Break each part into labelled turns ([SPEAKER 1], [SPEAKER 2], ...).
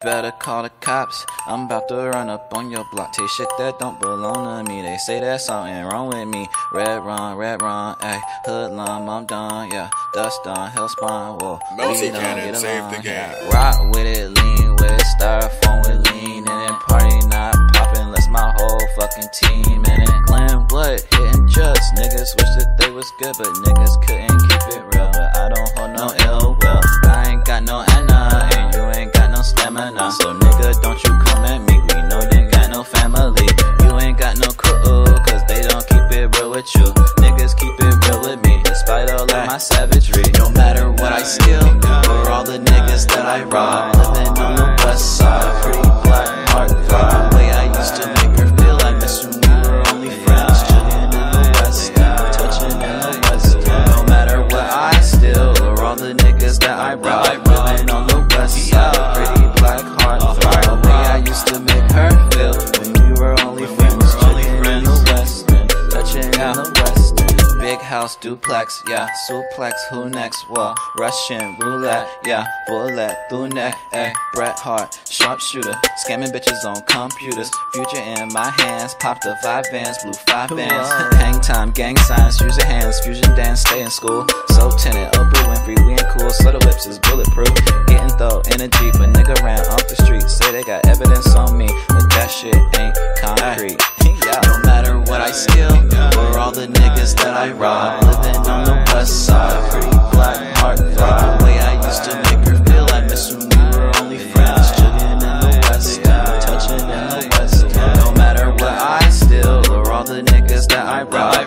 [SPEAKER 1] Better call the cops. I'm about to run up on your block. Take shit that don't belong to me. They say there's something wrong with me. Red run, red run, ayy. Hoodlum, I'm done, yeah. Dust on, hell spawn, whoa.
[SPEAKER 2] Meltycanon save the game.
[SPEAKER 1] Yeah. Rock with it, lean with it. Styrofoam with lean in it. Party not popping. Let's my whole fucking team in it. Glam blood, hitting just. Niggas wish that they was good, but niggas couldn't no. So nigga, don't you come at me. We know you got no family. You ain't got no crew, cause they don't keep it real with you. Niggas keep it real with me, despite all of my savagery. No matter what I steal, for all the niggas that I rob, living on the west side. Pretty black heart, the way I used to make her feel. I miss when we were only friends, chilling in the west, touching in the west. No matter what I steal, or all the niggas that I rob, house, duplex, yeah, suplex, who next? Well, Russian roulette, yeah, bullet through neck, ayy, Bret Hart, sharpshooter, scamming bitches on computers, future in my hands, pop the five bands, blue five bands, hang time, gang signs, use your hands, fusion dance, stay in school, so tenant, Oprah Winfrey, we ain't cool, so the whips is bulletproof, getting though energy, but nigga ran off the street, say they got evidence on me, I rob, living on the west side, pretty black heart vibe. The way I used to make her feel, I miss when we were only friends, chilling in the west, touching in the west. No matter what I steal, or all the niggas that I rob,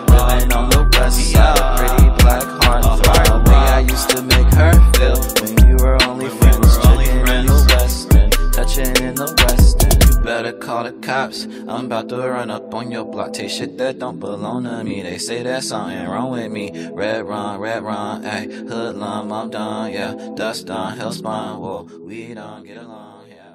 [SPEAKER 1] You better call the cops. I'm about to run up on your block. Take shit that don't belong to me. They say there's something wrong with me. Red run, red run, ayy. Hoodlum, I'm done, yeah. Dust on, hell spawn, whoa. We don't get along, yeah.